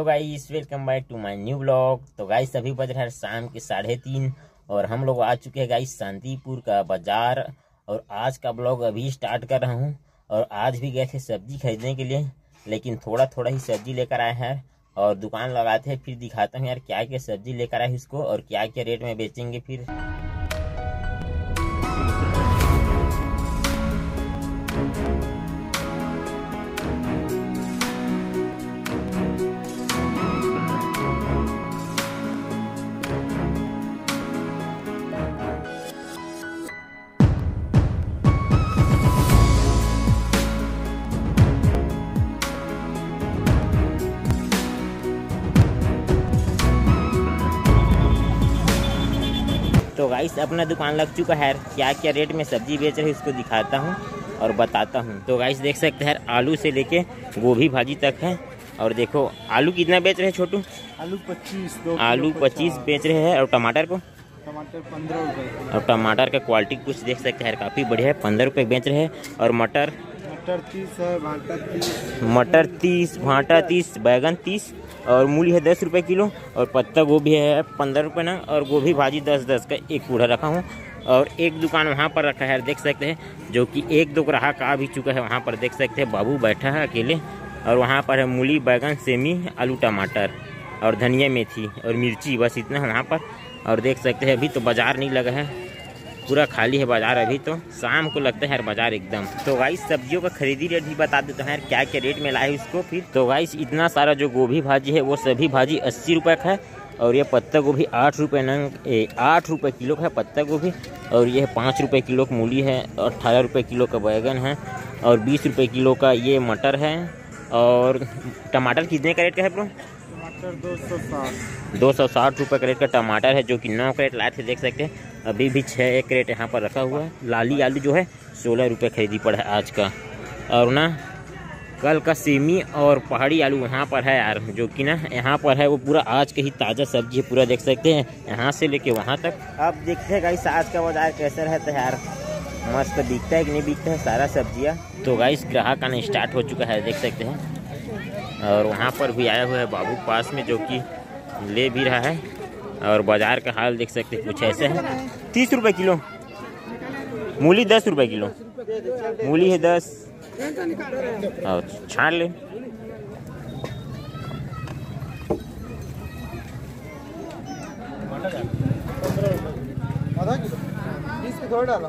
Hello guys, welcome back to my new blog. तो guys, अभी बज रहा है शाम के साढ़े तीन और हम लोग आ चुके हैं गाइस शांतिपुर का बाज़ार और आज का ब्लॉग अभी स्टार्ट कर रहा हूँ और आज भी गए थे सब्ज़ी खरीदने के लिए, लेकिन थोड़ा थोड़ा ही सब्ज़ी लेकर आए हैं और दुकान लगाते हैं, फिर दिखाता हूँ यार क्या क्या सब्ज़ी लेकर आए इसको और क्या क्या रेट में बेचेंगे फिर। गाइस अपना दुकान लग चुका है। क्या क्या रेट में सब्ज़ी बेच रहे हैं उसको दिखाता हूँ और बताता हूँ। तो गाइस देख सकते हैं आलू से लेके गोभी भाजी तक है। और देखो आलू कितना बेच रहे हैं छोटू? आलू पच्चीस आलू पच्चीस बेच रहे हैं। और टमाटर को? टमाटर पंद्रह रुपए। और टमाटर का क्वालिटी कुछ देख सकते हैं काफ़ी बढ़िया है। पंद्रह रुपये बेच रहे हैं। और मटर? मटर तीस है, भाटा तीस। मटर तीस, भांटा तीस, बैगन तीस, और मूली है दस रुपये किलो, और पत्ता गोभी है पंद्रह रुपये ना, और गोभी भाजी दस दस का एक कूड़ा रखा हूँ, और एक दुकान वहाँ पर रखा है, देख सकते हैं, जो कि एक दो ग्राहक आ भी चुका है वहाँ पर, देख सकते हैं, बाबू बैठा है अकेले, और वहाँ पर है मूली, बैगन, सेमी, आलू, टमाटर, और धनिया, मेथी, और मिर्ची, बस इतना है वहाँ पर, और देख सकते हैं, अभी तो बाज़ार नहीं लगा है पूरा खाली है बाज़ार अभी तो। शाम को लगता है यार बाज़ार एकदम। तो गाइस सब्जियों का खरीदी रेट भी बता देते हैं यार क्या क्या रेट में लाए उसको फिर। तो गाइस इतना सारा जो गोभी भाजी है, वो सभी भाजी अस्सी रुपये का है। और ये पत्ता गोभी आठ रुपये नंग आठ रुपये किलो का है पत्ता गोभी। और ये पाँच रुपये किलो का मूली है और अठारह रुपये किलो का बैगन है। और बीस रुपये किलो का ये मटर है। और टमाटर कितने का रेट का है ब्रो? टमाटर दो सौ साठ। दो सौ साठ रुपये का रेट का टमाटर है जो कि नौ करेट लाए थे देख सकते हैं। अभी भी छः एक करेट यहाँ पर रखा हुआ है। लाली आलू जो है सोलह रुपये खरीदी पड़ा है आज का। और ना कल का सेमी और पहाड़ी आलू वहाँ पर है यार जो कि ना यहाँ पर है वो पूरा आज के ही ताज़ा सब्ज़ी है पूरा देख सकते हैं। यहाँ से लेके वहाँ तक। अब देखते हैं गाइस आज का बाज़ार कैसा रहता है यार। मस्त बिकता है कि नहीं बिकता है सारा सब्ज़ियाँ। तो गाइस ग्राहक आना स्टार्ट हो चुका है देख सकते हैं। और वहाँ पर भी आया हुआ है बाबू पास में जो कि ले भी रहा है। और बाज़ार का हाल देख सकते हैं कुछ ऐसे है। तीस रुपये किलो। मूली दस रुपये किलो। मूली है दस। और छान ले। आधा किलो। बीस की थोड़ा डालो।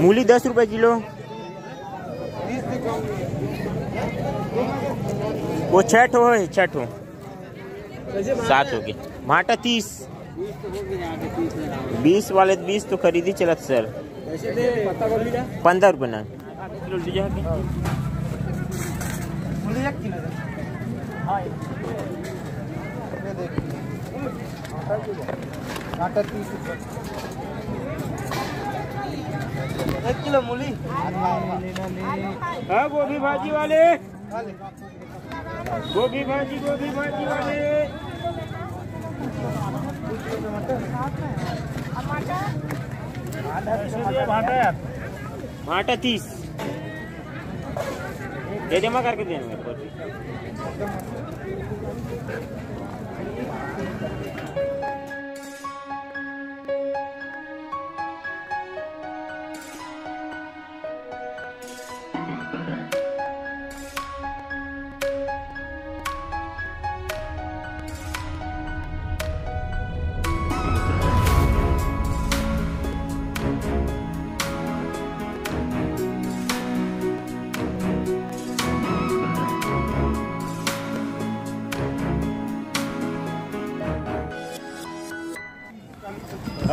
मूली दस रुपए किलो। वो छठ है छः ठो सात हो गए भाटा तीस। बीस वाले बीस तो खरीदी चलत, सर। पंद्रह रुपये ना। किलो एक किलो दे। हाँ ये देखिए आटा तीस रुपये एक किलो मूली। हाँ गोभी भाजी वाले। गोभी भाजी गोभी भाजी वाले। भाटा तीस। ये जमा करके देना मेरे को।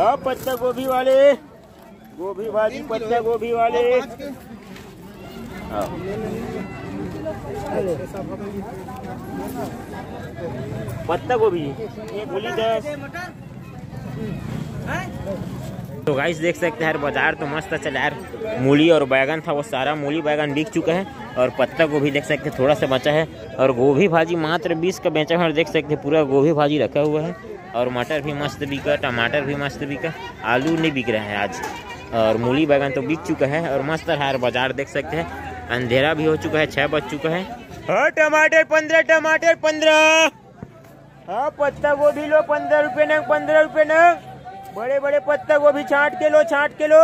हाँ पत्ता गोभी वाले। गोभी भाजी पत्ता गोभी वाले। हाँ। पत्ता गोभी मूली दस। तो गाइस देख सकते हैं बाज़ार तो मस्त चला यार। मूली और बैगन था वो सारा मूली बैगन बिक चुका है। और पत्ता गोभी देख सकते हैं थोड़ा सा बचा है। और गोभी भाजी मात्र बीस का बेचा है और देख सकते हैं पूरा गोभी भाजी रखा हुआ है। और मटर भी मस्त बिका टमाटर भी मस्त बिका आलू नहीं बिक रहा है आज। और मूली बैगन तो बिक चुका है और मस्त है बाज़ार देख सकते हैं, अंधेरा भी हो चुका है, छह बज चुका है। हाँ टमाटर पंद्रह टमाटर पंद्रह। हाँ पत्ता गोभी लो, पंद्रह रुपये नंग, पंद्रह रुपये नंग। बड़े बड़े पत्ता गोभी छाट के लो छाट के लो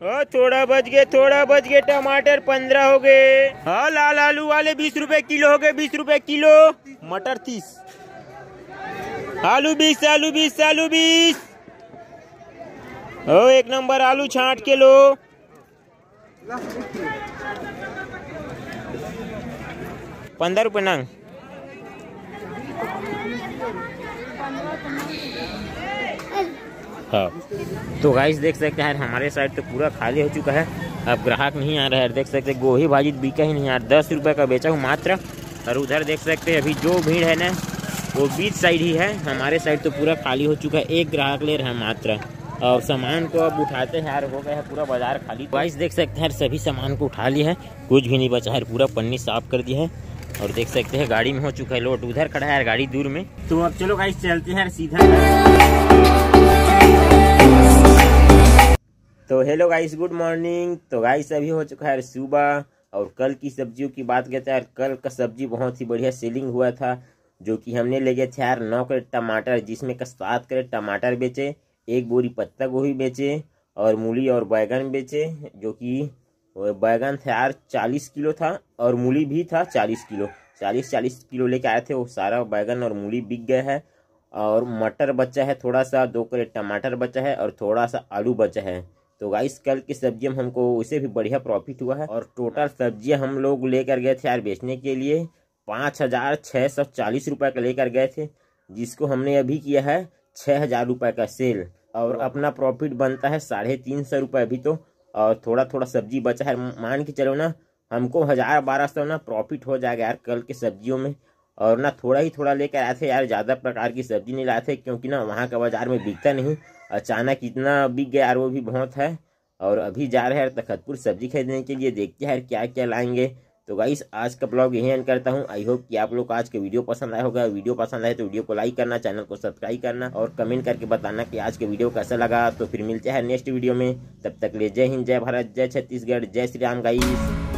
हाँ थोड़ा बच गए, थोड़ा बच गए, टमाटर पंद्रह हो गए। हाँ लाल आलू वाले बीस रुपए किलो हो गए, बीस रुपए किलो। मटर तीस। आलू बीस आलू बीस आलू बीस। ओ, एक नंबर आलू छाट के लो। पंद्रह रुपये नंग। हाँ। तो गाइस देख सकते हैं, हमारे साइड तो पूरा खाली हो चुका है। अब ग्राहक नहीं आ रहा है, देख सकते गोभी भाजी बिका ही नहीं, यार, दस रुपये का बेचा हूँ मात्र। और उधर देख सकते हैं, अभी जो भीड़ है ना वो बीच साइड ही है। हमारे साइड तो पूरा खाली हो चुका है। एक ग्राहक ले रहा है मात्र। और सामान को अब उठाते हैं यार, हो गया है पूरा बाज़ार खाली। गाइस देख सकते हैं सभी सामान को उठा लिया है। कुछ भी नहीं बचा है, पूरा पन्नी साफ़ कर दिया है। और देख सकते हैं, गाड़ी में हो चुका है लोड। उधर खड़ा है गाड़ी दूर में। तो अब चलो गाइस चलते हैं सीधा। तो हेलो गाइस गुड मॉर्निंग तो गाइस अभी हो चुका है सुबह। और कल की सब्जियों की बात करते हैं कल का सब्ज़ी बहुत ही बढ़िया सेलिंग हुआ था। जो कि हमने ले गए थे यार नौ करेट टमाटर, जिसमें का सात करेट टमाटर बेचे, एक बोरी पत्ता गोभी बेचे और मूली और बैगन बेचे, जो कि बैगन था यार चालीस किलो था और मूली भी था चालीस किलो। चालीस चालीस किलो लेके आए थे वो सारा बैगन और मूली बिक गया है और मटर बचा है थोड़ा सा दो करेट टमाटर बचा है और थोड़ा सा आलू बचा है। तो गाइस, कल की सब्ज़ी सब्ज़ियाँ हमको उसे भी बढ़िया प्रॉफिट हुआ है और टोटल सब्ज़ियाँ हम लोग लेकर गए थे यार बेचने के लिए। पाँच हज़ार छः सौ चालीस रुपये का लेकर गए थे जिसको हमने अभी किया है छः हज़ार रुपये का सेल। और अपना प्रॉफिट बनता है साढ़े तीन सौ रुपये अभी तो। और थोड़ा थोड़ा सब्ज़ी बचा है मान के चलो ना हमको हज़ार बारह सौ ना प्रॉफिट हो जाएगा यार कल के सब्जियों में। और ना थोड़ा ही थोड़ा लेकर आए थे यार ज़्यादा प्रकार की सब्ज़ी नहीं लाए थे क्योंकि ना वहाँ का बाज़ार में बिकता नहीं। अचानक इतना बिक गया यार वो भी बहुत है। और अभी जा रहे हैं तखतपुर सब्ज़ी खरीदने के लिए देखते हैं यार क्या क्या लाएँगे। तो गाइस आज का ब्लॉग यही एंड करता हूँ। आई होप कि आप लोग को आज का वीडियो पसंद आया होगा। वीडियो पसंद आए तो वीडियो को लाइक करना चैनल को सब्सक्राइब करना और कमेंट करके बताना कि आज का वीडियो कैसा लगा। तो फिर मिलते हैं नेक्स्ट वीडियो में। तब तक ले जय हिंद, जय भारत, जय छत्तीसगढ़, जय श्री राम गाइस